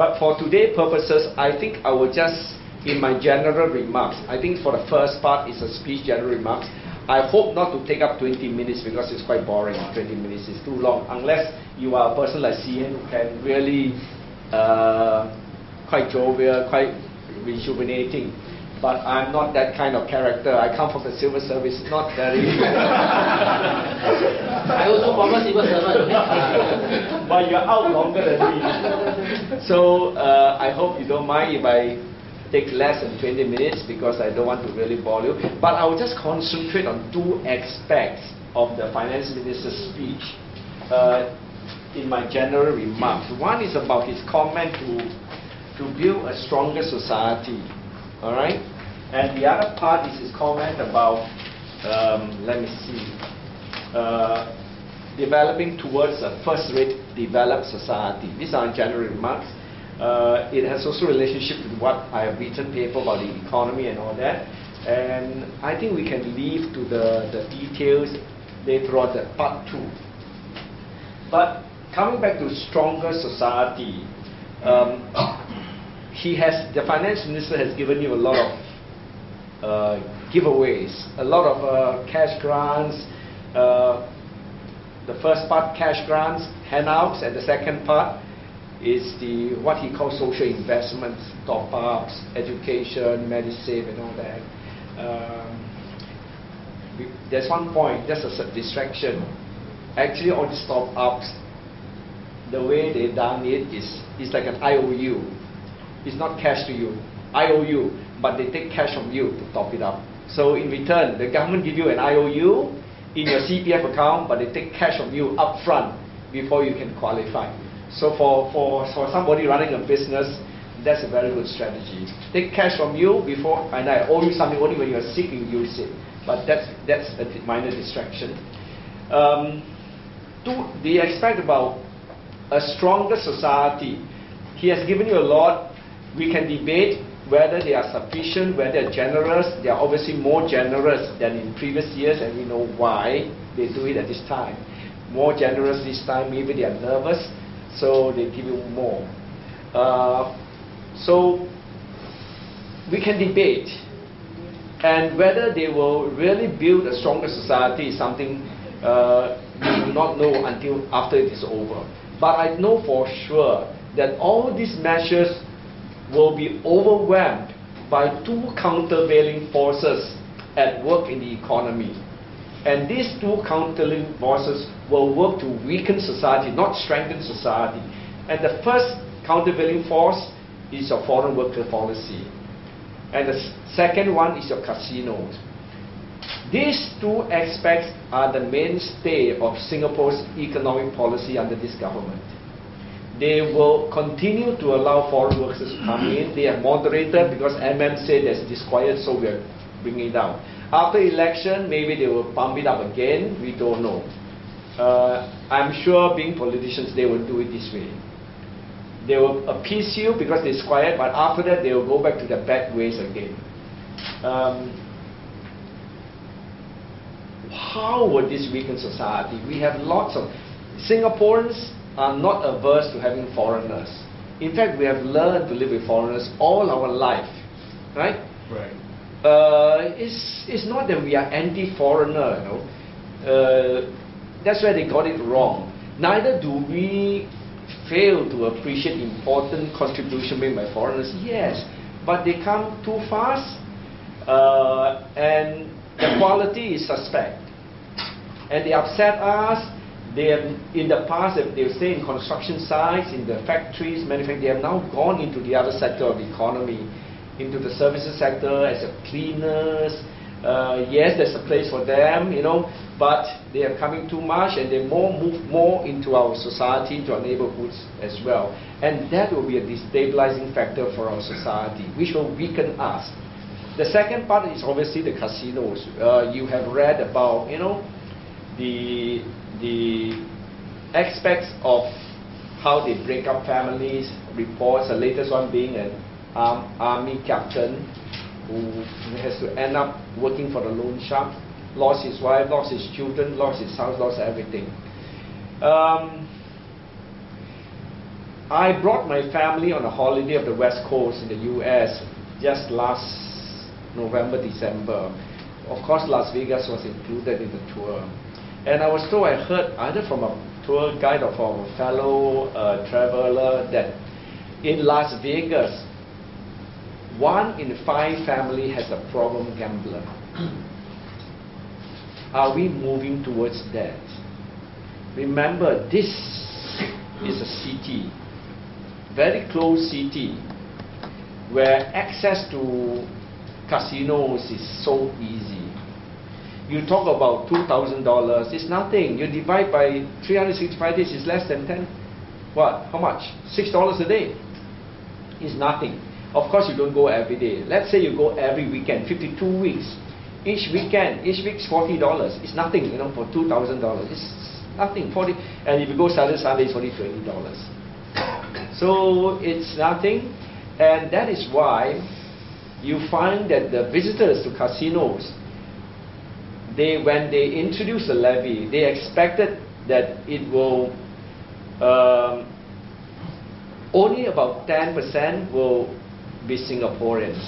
But for today purposes, I think I will just, in my general remarks, I think for the first part is a speech general remarks. I hope not to take up 20 minutes because it's quite boring. 20 minutes is too long, unless you are a person like Cian who can really uh, quite jovial, quite rejuvenating but I'm not that kind of character. I come from the civil service, not very. I also former civil servant. but you're out longer than me. So uh, I hope you don't mind if I take less than 20 minutes because I don't want to really bore you. But I will just concentrate on two aspects of the finance minister's speech uh, in my general remarks. One is about his comment to, to build a stronger society. All right? And the other part is his comment about, um, let me see, uh, developing towards a first-rate developed society. These are general remarks. Uh, it has also relationship with what I have written paper about the economy and all that. And I think we can leave to the, the details later on, the part two. But coming back to stronger society, um, he has, the finance minister has given you a lot of uh, giveaways, a lot of uh, cash grants. Uh, the first part, cash grants, handouts, and the second part is the what he calls social investments, top-ups, education, MediSave, and all that. Um, there's one point, just a distraction. Actually, all these top-ups, the way they've done it is, is like an IOU it's not cash to you. IOU, but they take cash from you to top it up. So in return, the government give you an IOU in your CPF account, but they take cash from you upfront before you can qualify. So for, for, for somebody running a business, that's a very good strategy. Take cash from you before, and I owe you something only when you're sick, you use it. But that's, that's a minor distraction. Um, to the aspect about a stronger society, he has given you a lot we can debate whether they are sufficient, whether they're generous. They are obviously more generous than in previous years, and we know why they do it at this time. More generous this time, maybe they are nervous, so they give you more. Uh, so we can debate. And whether they will really build a stronger society is something uh, we do not know until after it is over. But I know for sure that all these measures will be overwhelmed by two countervailing forces at work in the economy. And these two countervailing forces will work to weaken society, not strengthen society. And the first countervailing force is your foreign worker policy. And the second one is your casinos. These two aspects are the mainstay of Singapore's economic policy under this government they will continue to allow foreign workers to come in. They are moderated because MM said there's disquiet, so we're bringing it down. After election, maybe they will pump it up again. We don't know. Uh, I'm sure being politicians, they will do it this way. They will appease you because they're quiet, but after that, they will go back to their bad ways again. Um, how would this weaken society? We have lots of Singaporeans are not averse to having foreigners. In fact, we have learned to live with foreigners all our life, right? Right. Uh, it's, it's not that we are anti-foreigner, you know. Uh, that's where they got it wrong. Neither do we fail to appreciate important contribution made by foreigners. Yes, but they come too fast, uh, and the quality is suspect, and they upset us they have, in the past, they stay in construction sites, in the factories, manufacturing. They have now gone into the other sector of the economy, into the services sector as a cleaners. Uh, yes, there's a place for them, you know, but they are coming too much and they more move more into our society, into our neighborhoods as well. And that will be a destabilizing factor for our society, which will weaken us. The second part is obviously the casinos. Uh, you have read about, you know, the the aspects of how they break up families, reports, the latest one being an um, army captain who has to end up working for the loan shark, lost his wife, lost his children, lost his house, lost everything. Um, I brought my family on a holiday of the West Coast in the U.S. just last November, December. Of course, Las Vegas was included in the tour. And I was told, I heard either from a tour guide or from a fellow uh, traveler that in Las Vegas, one in five family has a problem gambler. Are we moving towards that? Remember, this is a city very close city where access to casinos is so easy. You talk about $2,000, it's nothing. You divide by 365 days, it's less than 10. What? How much? $6 a day. It's nothing. Of course, you don't go every day. Let's say you go every weekend, 52 weeks. Each weekend, each week's $40. It's nothing, you know, for $2,000. It's nothing. 40, and if you go Saturday, Sunday, it's only $20. So it's nothing, and that is why you find that the visitors to casinos, they when they introduce a levy, they expected that it will um, only about 10% will be Singaporeans.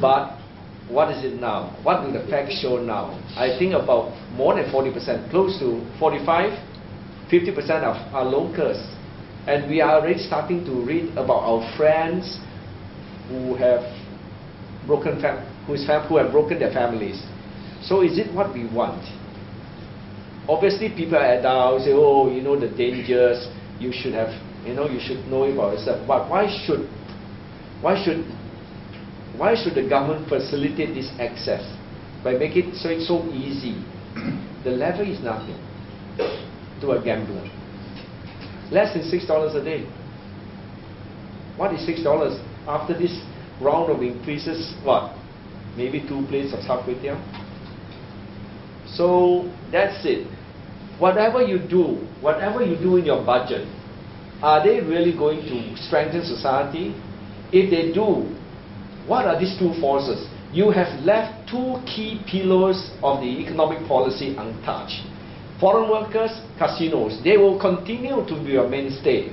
But what is it now? What do the facts show now? I think about more than 40%, close to 45, 50% of are locals. And we are already starting to read about our friends who have broken fam- whose fam- who have broken their families. So is it what we want? Obviously, people are adults say, "Oh, you know the dangers. You should have, you know, you should know about yourself." But why should, why should, why should the government facilitate this access by making it so it's so easy? the level is nothing to a gambler. Less than $6 a day. What is $6? After this round of increases, what? Maybe two plates of Char Kway So that's it. Whatever you do, whatever you do in your budget, are they really going to strengthen society? If they do, what are these two forces? You have left two key pillars of the economic policy untouched foreign workers, casinos, they will continue to be a mainstay.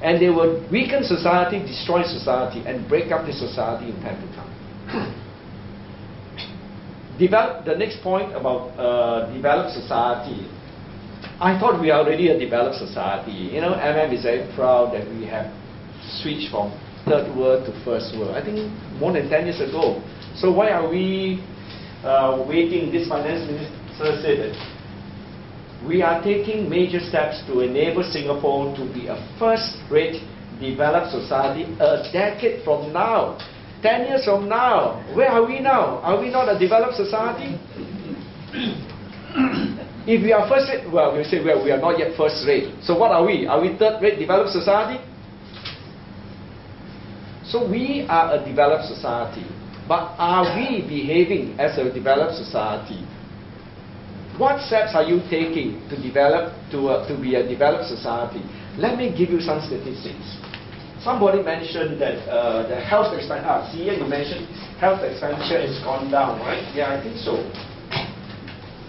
And they will weaken society, destroy society, and break up the society in time to come. Develop, the next point about uh, developed society. I thought we are already a developed society. You know, MM is very proud that we have switched from third world to first world. I think more than 10 years ago. So why are we uh, waiting? This finance minister said that we are taking major steps to enable Singapore to be a first-rate developed society a decade from now. Ten years from now, where are we now? Are we not a developed society? if we are first rate, well, we say well, we are not yet first rate. So what are we? Are we third rate developed society? So we are a developed society. But are we behaving as a developed society? What steps are you taking to develop to, uh, to be a developed society? Let me give you some statistics. Somebody mentioned that uh, the health expenditure, ah, see you mentioned health expenditure has gone down, right? Yeah, I think so.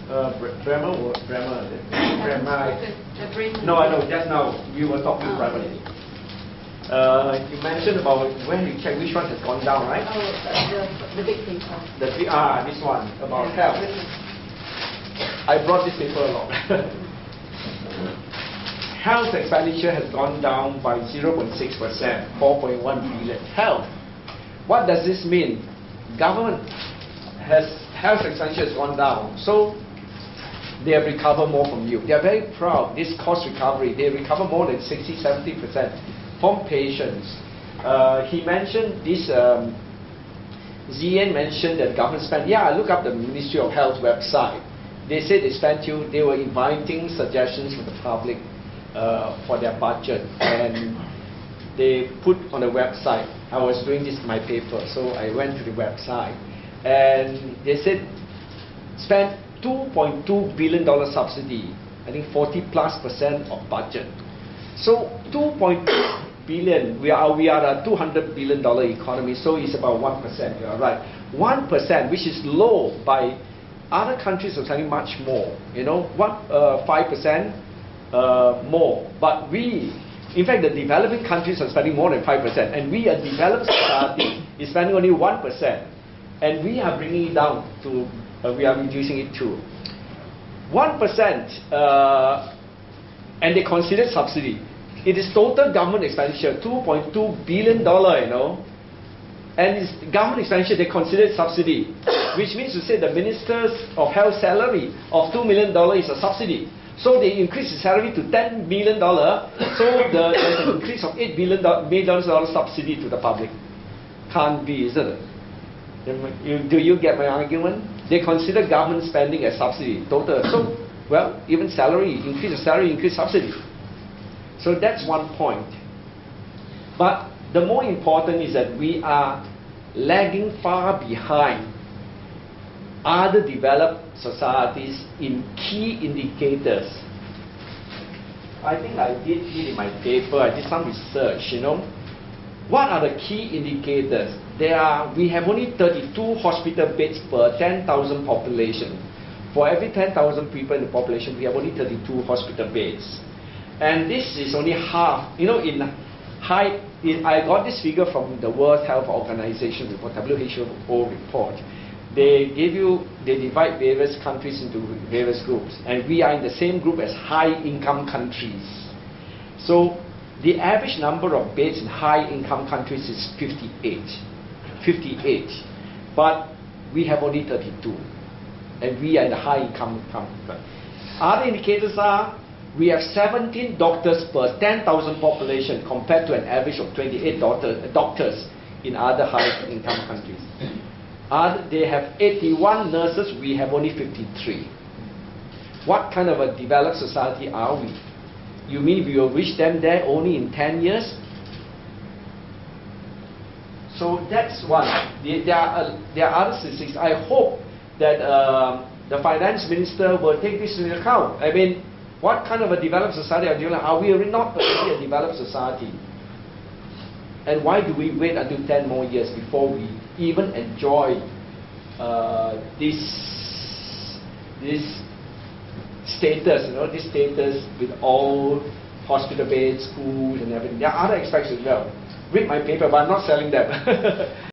Uh, Bremer, Bremer, Bremer. No, I know, just now you were talking oh. privately. Uh, you mentioned about when you check which one has gone down, right? Oh, the, the big paper. The, ah, this one, about health. I brought this paper along. Health expenditure has gone down by 0.6%, 4.1 billion. Health. What does this mean? Government has health expenditure has gone down, so they have recovered more from you. They are very proud. This cost recovery, they recover more than 60, 70 percent from patients. Uh, he mentioned this. Um, mentioned that government spent. Yeah, I look up the Ministry of Health website they said they spent you, they were inviting suggestions from the public uh, for their budget. And they put on the website, I was doing this my paper, so I went to the website. And they said, spent $2.2 billion subsidy, I think 40 plus percent of budget. So 2.2 billion, we are, we are a 200 billion dollar economy, so it's about 1%, you are right. 1%, which is low by other countries are spending much more, you know, one, uh, 5% uh, more. But we, In fact, the developing countries are spending more than 5%, and we, a developed society, is spending only 1%. And we are bringing it down to, uh, we are reducing it to 1%, uh, and they consider subsidy. It is total government expenditure, $2.2 billion, you know. And it's government expenditure, they consider subsidy, which means to say the minister's of health salary of $2 million is a subsidy. So they increase his salary to $10 million, so the, there's an increase of $8 billion, million subsidy to the public. Can't be, isn't it? Do you get my argument? They consider government spending as subsidy, total. So, well, even salary, increase the salary, increase subsidy. So that's one point. But the more important is that we are lagging far behind other developed societies in key indicators. I think I did it in my paper, I did some research, you know. What are the key indicators? There are, we have only 32 hospital beds per 10,000 population. For every 10,000 people in the population, we have only 32 hospital beds. And this is only half, you know, in high, in, I got this figure from the World Health Organization report, WHO report. They give you, they divide various countries into various groups, and we are in the same group as high income countries. So the average number of beds in high income countries is 58. 58. But we have only 32. And we are in the high income country. Other indicators are we have 17 doctors per 10,000 population compared to an average of 28 doctor, doctors in other high income countries. They have 81 nurses, we have only 53. What kind of a developed society are we? You mean we will reach them there only in 10 years? So that's one. There are, uh, there are other statistics. I hope that uh, the finance minister will take this into account. I mean, what kind of a developed society are we? Are we not a developed society? And why do we wait until 10 more years before we even enjoy uh, this, this status, you know, this status with all hospital beds, schools and everything. There are other aspects as well. Read my paper, but I'm not selling them.